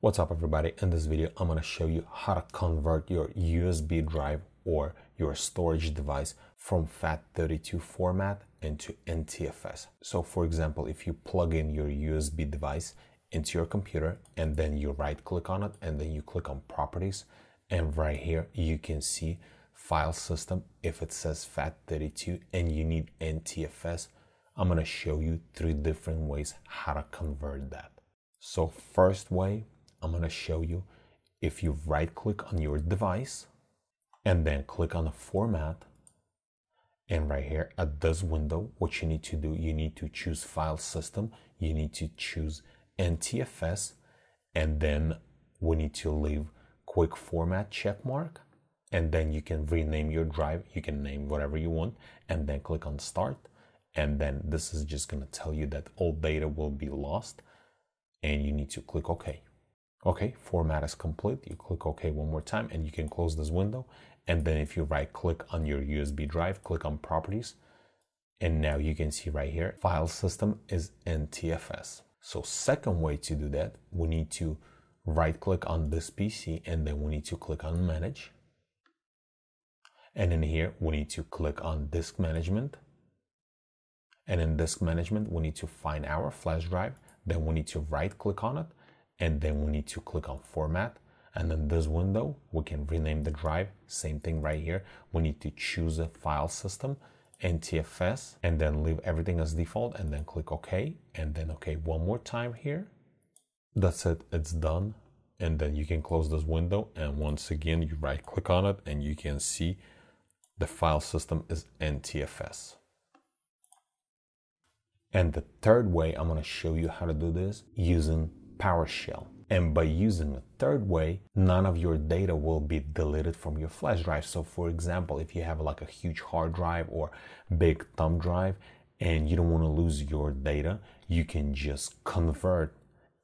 What's up everybody? In this video, I'm going to show you how to convert your USB drive or your storage device from FAT32 format into NTFS. So for example, if you plug in your USB device into your computer and then you right click on it and then you click on properties and right here you can see file system if it says FAT32 and you need NTFS. I'm going to show you three different ways how to convert that. So first way, I'm going to show you if you right click on your device and then click on the format. And right here at this window what you need to do you need to choose file system you need to choose NTFS and then we need to leave quick format check mark and then you can rename your drive you can name whatever you want and then click on start. And then this is just going to tell you that all data will be lost and you need to click OK Okay, format is complete. You click OK one more time and you can close this window. And then if you right click on your USB drive, click on properties. And now you can see right here, file system is NTFS. So second way to do that, we need to right click on this PC and then we need to click on manage. And in here, we need to click on disk management. And in disk management, we need to find our flash drive. Then we need to right click on it and then we need to click on format. And in this window we can rename the drive. Same thing right here. We need to choose a file system ntfs and then leave everything as default and then click ok. And then ok one more time here. That's it. It's done. And then you can close this window. And once again you right click on it and you can see the file system is ntfs and the third way i'm going to show you how to do this using PowerShell. And by using a third way, none of your data will be deleted from your flash drive. So for example, if you have like a huge hard drive or big thumb drive and you don't want to lose your data, you can just convert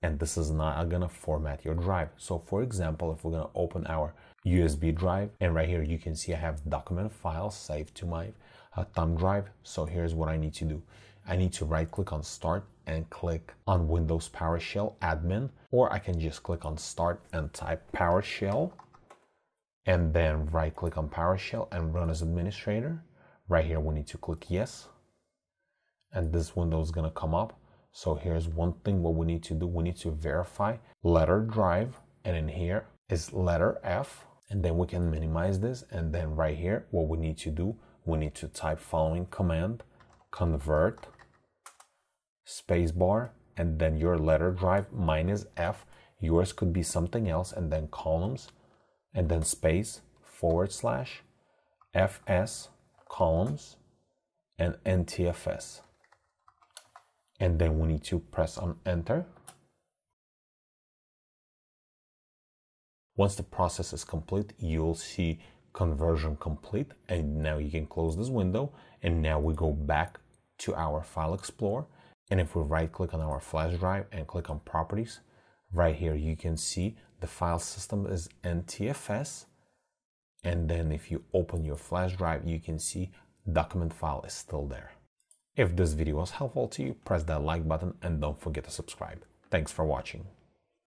and this is not gonna format your drive. So for example, if we're gonna open our USB drive and right here you can see I have document files saved to my uh, thumb drive. So here's what I need to do. I need to right click on start and click on Windows PowerShell admin, or I can just click on start and type PowerShell and then right click on PowerShell and run as administrator. Right here, we need to click yes. And this window is gonna come up. So here's one thing what we need to do. We need to verify letter drive and in here is letter F and then we can minimize this and then right here what we need to do we need to type following command convert spacebar and then your letter drive minus F. Yours could be something else and then columns and then space forward slash FS columns and NTFS. And then we need to press on enter. Once the process is complete, you'll see conversion complete. And now you can close this window. And now we go back to our file explorer and if we right click on our flash drive and click on properties, right here you can see the file system is NTFS. And then if you open your flash drive, you can see document file is still there. If this video was helpful to you, press that like button and don't forget to subscribe. Thanks for watching.